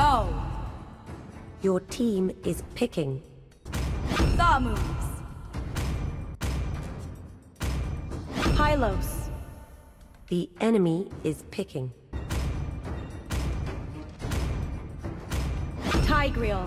Yo! Your team is picking. The moves. Hylos. The enemy is picking. Tigreal.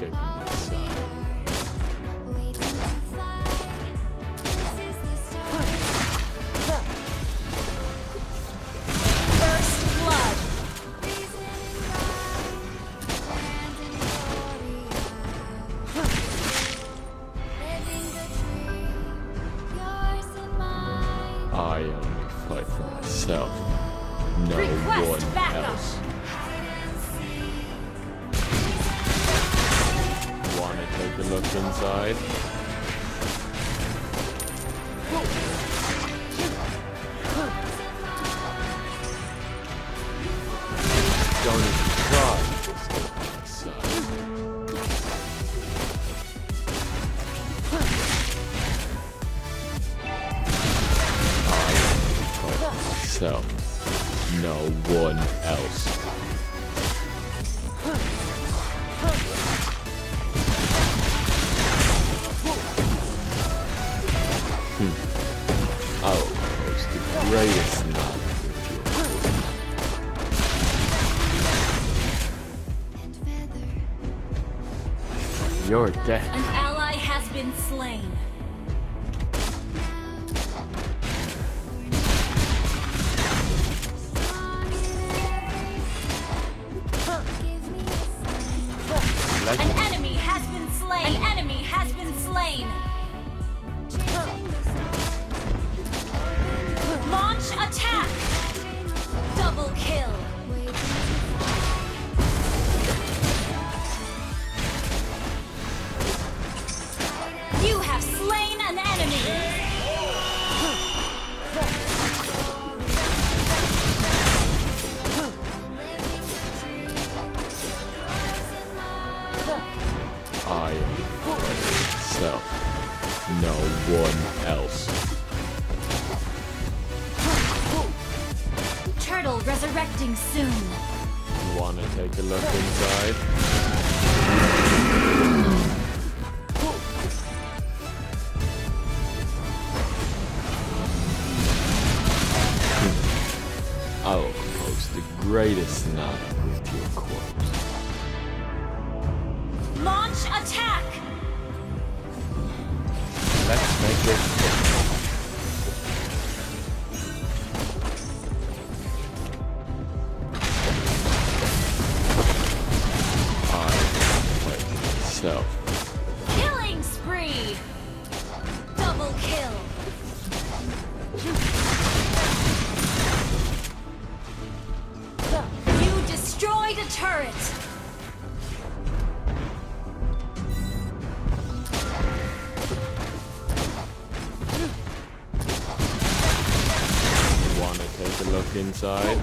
Try fight for myself. No one else. It's the greatest night with And feather, you. You're dead. An ally has been slain. give me a sign. Let An enemy has been slain. An enemy has been slain. Attack. Double kill. Turtle resurrecting soon. Wanna take a look inside? I will post the greatest night with your corpse. myself. Inside?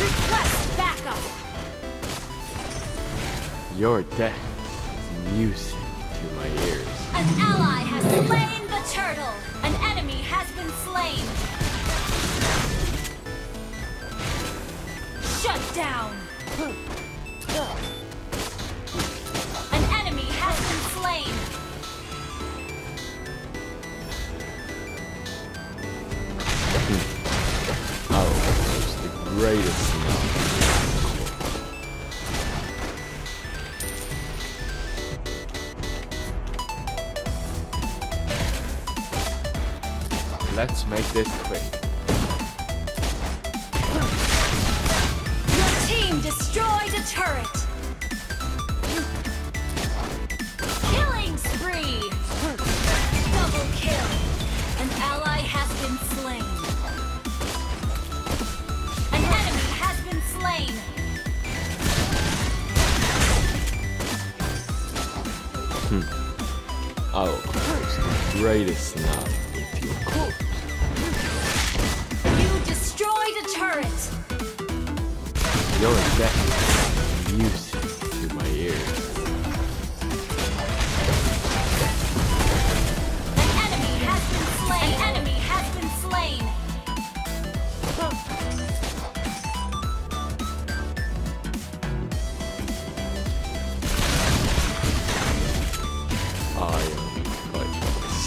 Request backup! Your death is music to my ears. An ally has slain the turtle! An enemy has been slain! Shut down! Greatest. Let's make this quick. Oh, greatest now if you're cool. You destroyed a turret! Your death is music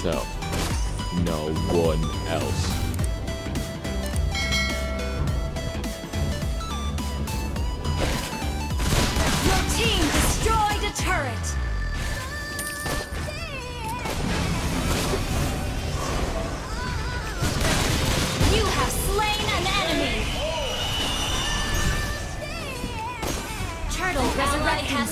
myself, no one else. Your team destroyed a turret! You have slain an enemy! Turtle ally has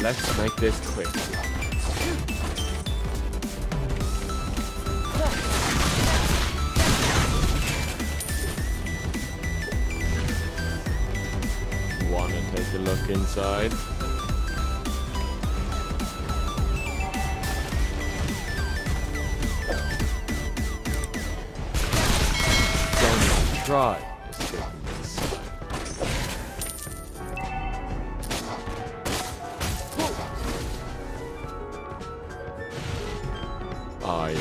Let's make this quick. Wanna take a look inside? Try escaping this. I am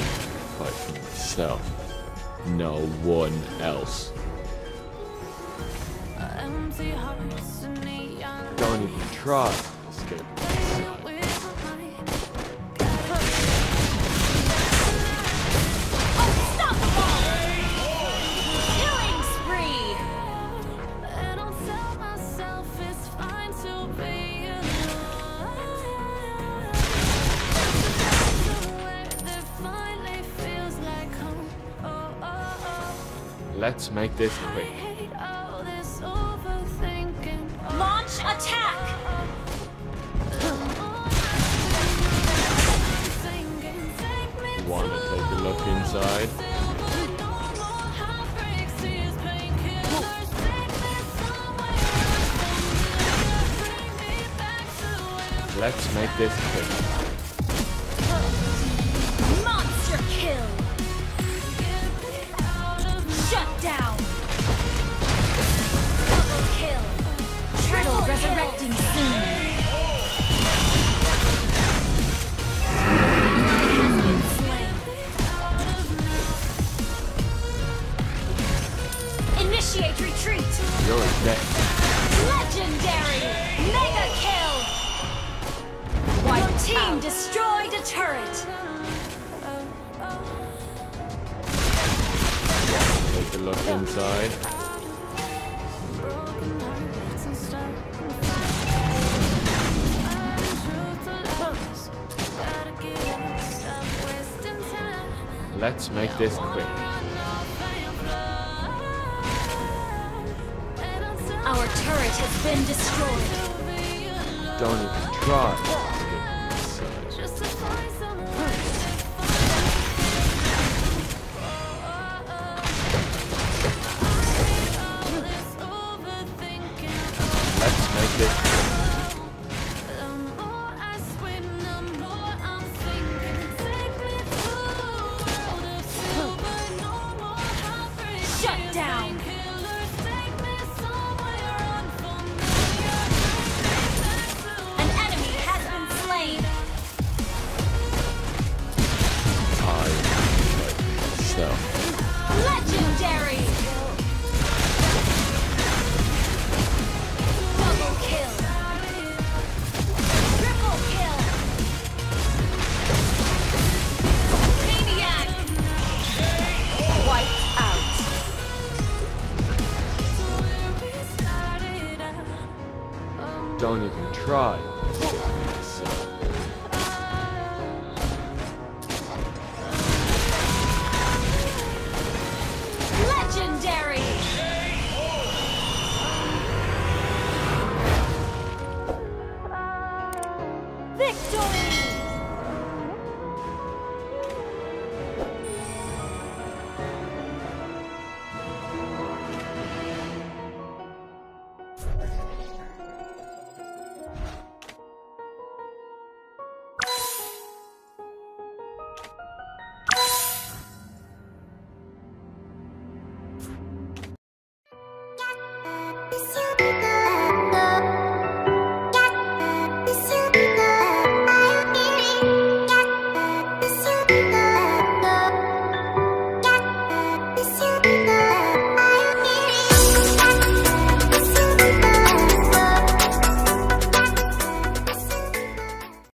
fighting myself, no one else. Empty hearts and neon Don't even try escaping Let's make this quick. Launch attack! Wanna take a look inside? Let's make this quick. Monster kill! Shut down! Double kill! Turtle Double resurrecting kill. soon! Initiate retreat! You're dead. Legendary! Mega kill! Your team destroyed a turret! look inside. Let's make this quick. Our turret has been destroyed. Don't even try. Make it.